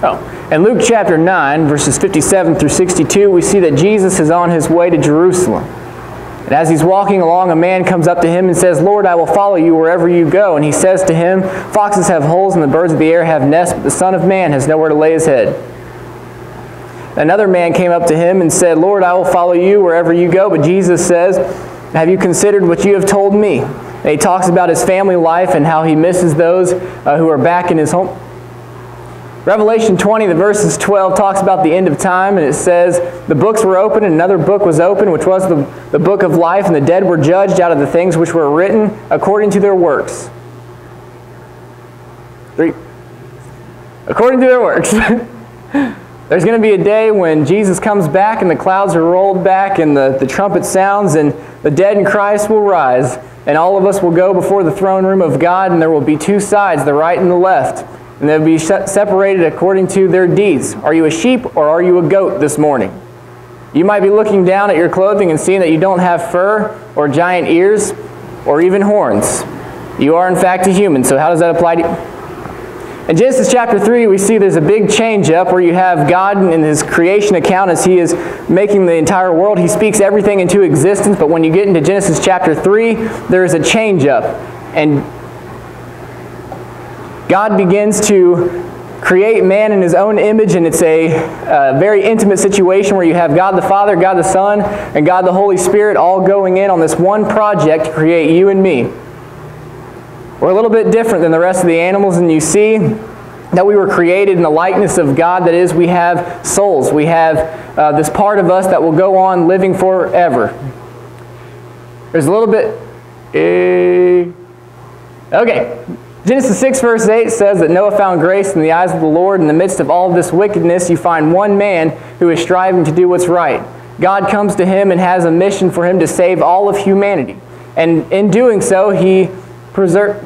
Oh. In Luke chapter 9, verses 57 through 62, we see that Jesus is on his way to Jerusalem. And as he's walking along, a man comes up to him and says, Lord, I will follow you wherever you go. And he says to him, Foxes have holes and the birds of the air have nests, but the Son of Man has nowhere to lay his head. Another man came up to him and said, Lord, I will follow you wherever you go. But Jesus says, Have you considered what you have told me? And he talks about his family life and how he misses those uh, who are back in his home. Revelation 20, the verses 12, talks about the end of time, and it says, The books were opened, and another book was opened, which was the, the book of life, and the dead were judged out of the things which were written according to their works. Three. According to their works. There's going to be a day when Jesus comes back, and the clouds are rolled back, and the, the trumpet sounds, and the dead in Christ will rise, and all of us will go before the throne room of God, and there will be two sides, the right and the left and they'll be separated according to their deeds. Are you a sheep or are you a goat this morning? You might be looking down at your clothing and seeing that you don't have fur or giant ears or even horns. You are, in fact, a human. So, how does that apply to you? In Genesis chapter 3, we see there's a big change up where you have God in his creation account as he is making the entire world. He speaks everything into existence, but when you get into Genesis chapter 3, there is a change up. And God begins to create man in his own image, and it's a, very intimate situation where you have God the Father, God the Son, and God the Holy Spirit all going in on this one project to create you and me. We're a little bit different than the rest of the animals, and you see that we were created in the likeness of God. That is, we have souls. We have uh, this part of us that will go on living forever. There's a little bit. Uh, okay. Genesis 6, verse 8 says that Noah found grace in the eyes of the Lord. In the midst of all this wickedness, you find one man who is striving to do what's right. God comes to him and has a mission for him to save all of humanity. And in doing so, he preserves.